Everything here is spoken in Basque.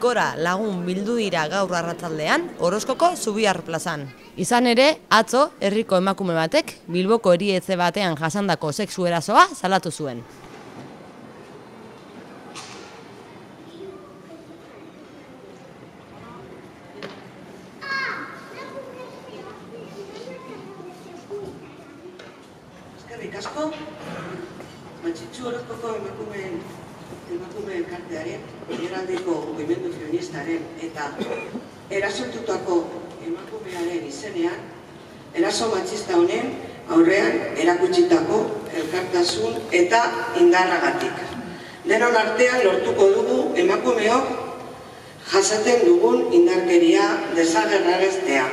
gora lagun bildu dira gaur arratzaldean, Orozkoko Zubiar plazan. Izan ere, atzo, herriko emakume batek, Bilboko erietze batean jasandako sexu erasoa salatu zuen. Eskerrik asko, Matxitzu Orozkoko emakumeen emakume elkartearen, eraldeko mugimendu feministaren eta erasotutako emakumearen izenean, eraso matxista honen aurrean erakutsitako elkartasun eta indarragatik. Denon artean lortuko dugu emakumeok jasaten dugun indarkeria desagerraraztea.